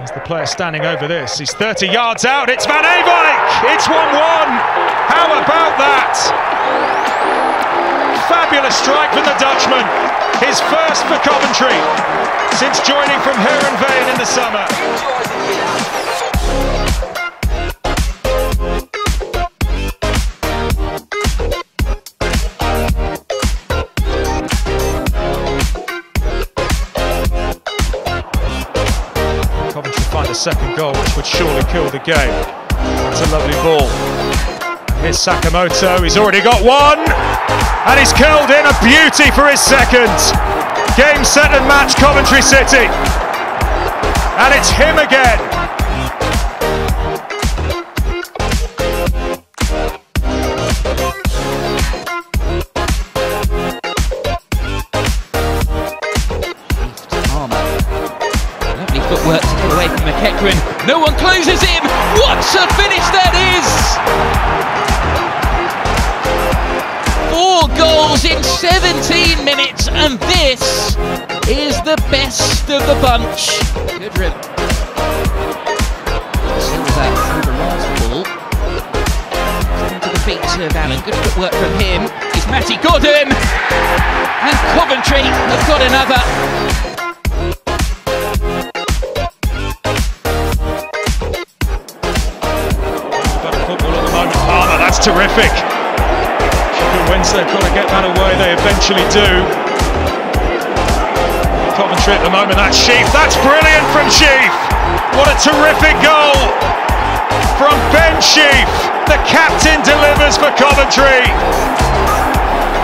As the player standing over this, he's 30 yards out. It's Van Ewijk. It's 1 1. How about that? Fabulous strike from the Dutchman. His first for Coventry since joining from Heerenveen in the summer. Second goal, which would surely kill the game. It's a lovely ball. Here's Sakamoto, he's already got one, and he's curled in a beauty for his second. Game, set, and match, Coventry City. And it's him again. Get away from McEachran. No one closes him. What a finish that is! Four goals in 17 minutes, and this is the best of the bunch. Good rip. Silva through the last ball. Feet of Allen. Good footwork from him. It's Matty Godden. And Coventry have got another. Terrific. Wednesday have got to get that away. They eventually do. Coventry at the moment. That's Sheaf. That's brilliant from Sheaf. What a terrific goal from Ben Sheaf. The captain delivers for Coventry.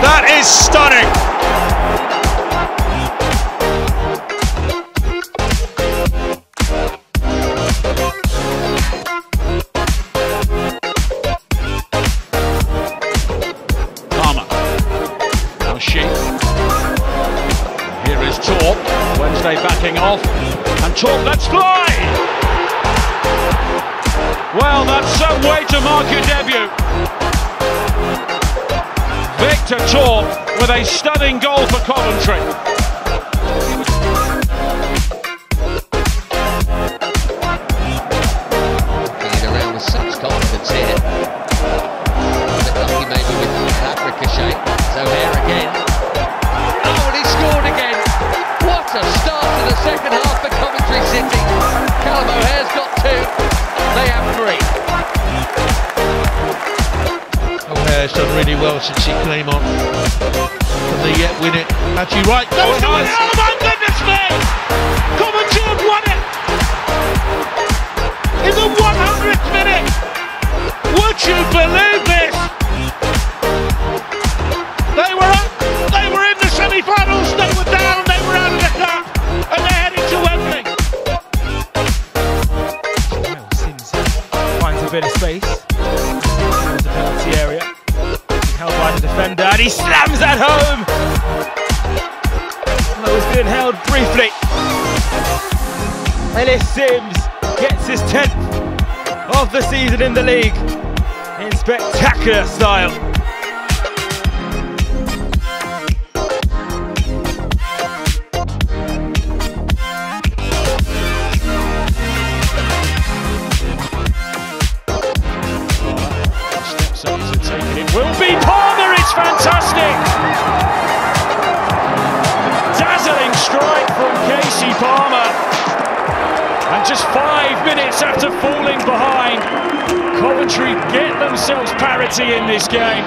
That is stunning. Wednesday backing off. And Torp lets fly! Well, that's some way to mark your debut. Victor Torp with a stunning goal for Coventry. O'Hare's done really well since he came on. Can they yet win it? Actually, right. That Oh, nice. Oh my goodness me! Coventry have won it! In the 100th minute! Would you believe this? They were up, they were in the semi-finals, they were down, they were out of the cup, and they're heading to Wembley. Well, Simms finds a bit of space towards the penalty area. Held by the defender and he slams that home. That was being held briefly. Ellis Simms gets his 10th of the season in the league in spectacular style. Will be Palmer. It's fantastic. Dazzling strike from Kasey Palmer. And just five minutes after falling behind, Coventry get themselves parity in this game.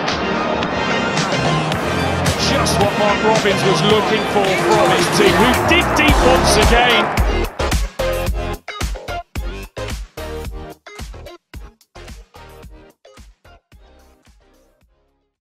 Just what Mark Robins was looking for from his team, who dig deep once again.